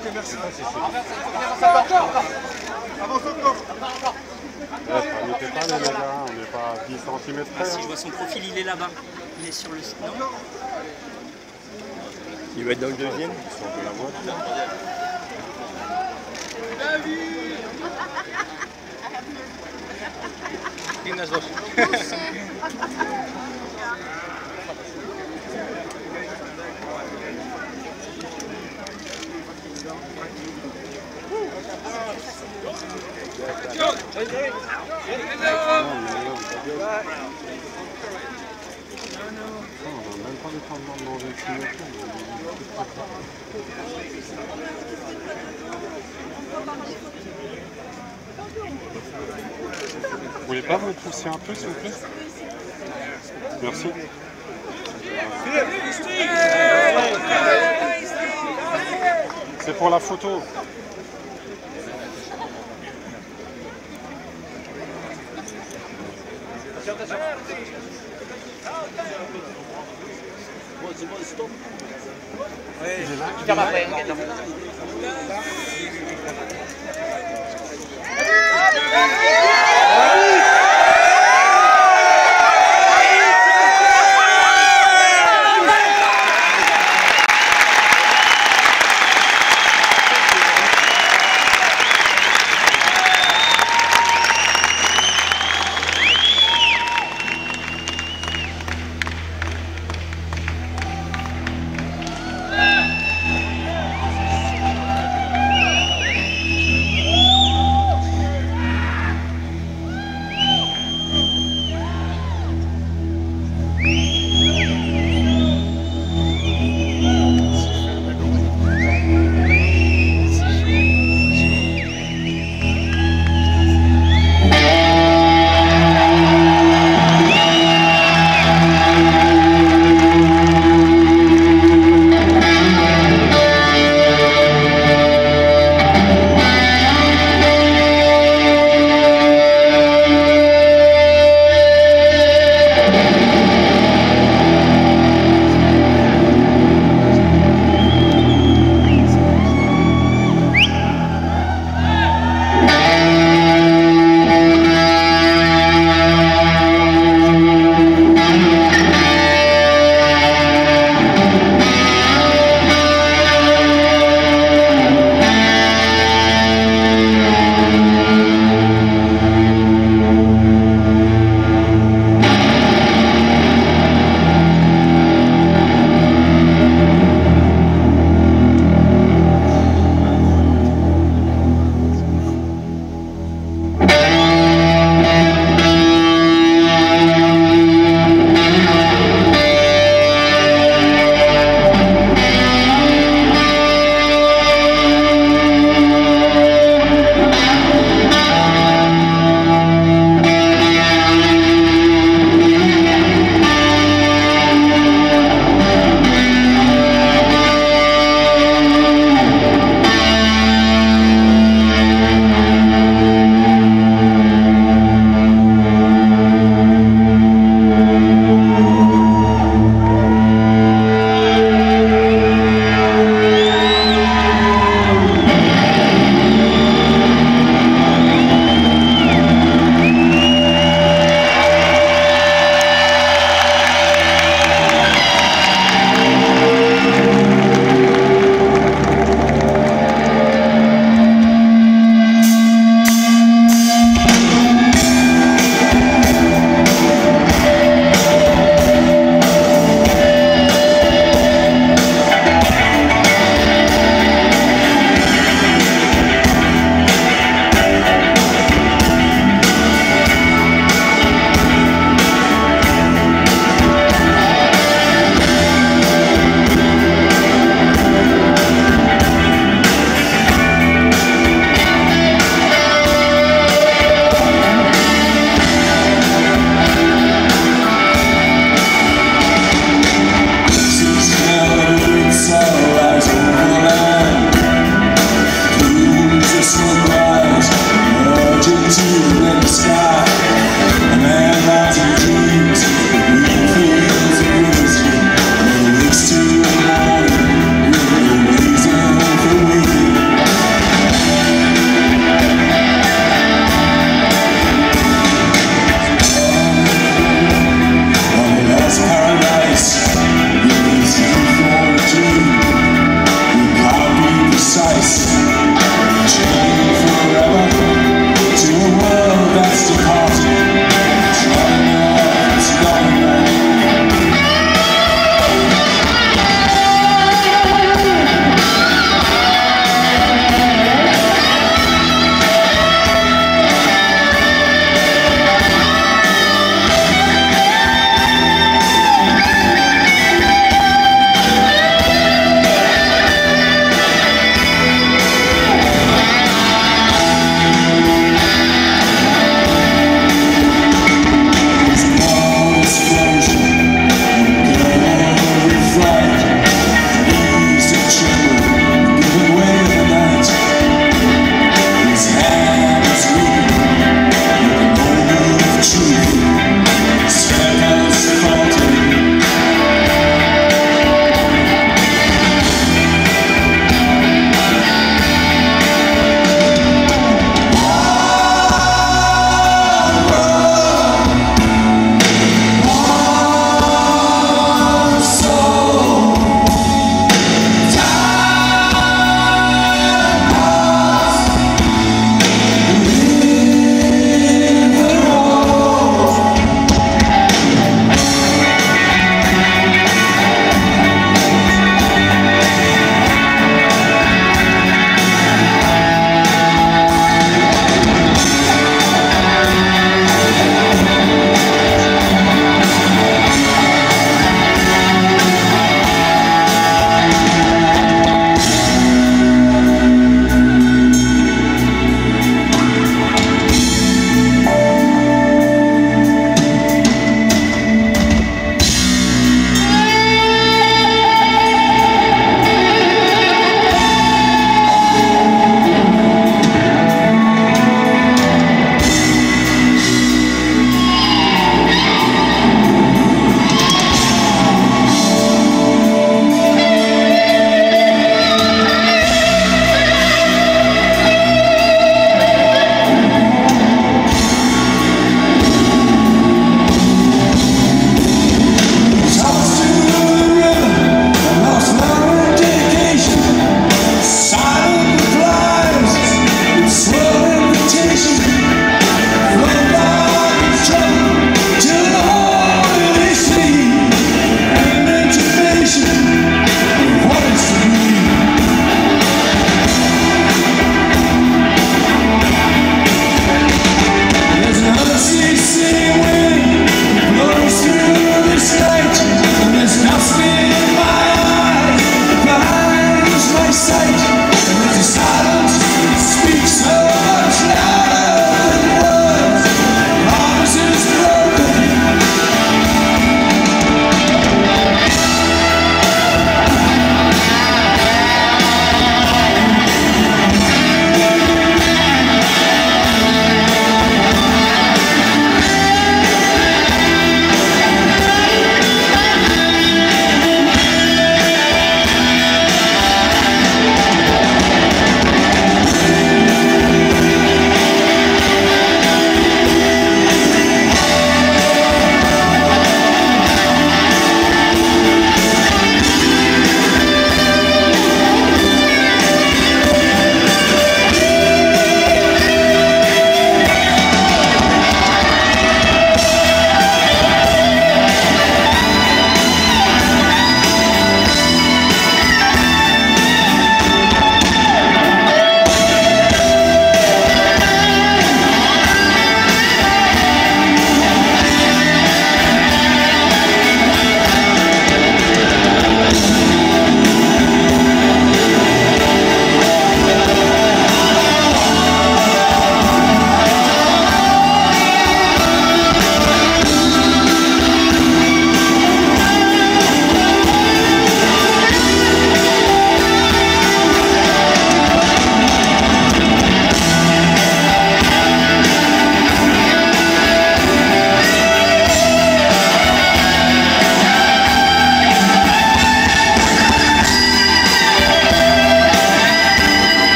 Ok, merci. Avance encore. Ça n'était pas les gars, on n'est pas à 10 cm Ah, si je hein. vois son profil, il est là-bas. Il est sur le... Non Il va être dans le deuxième. Si on peut la voir. Dos. Vous voulez pas vous pousser un peu, s'il vous plaît Merci. C'est pour la photo. Kita pakai yang kita. Kita.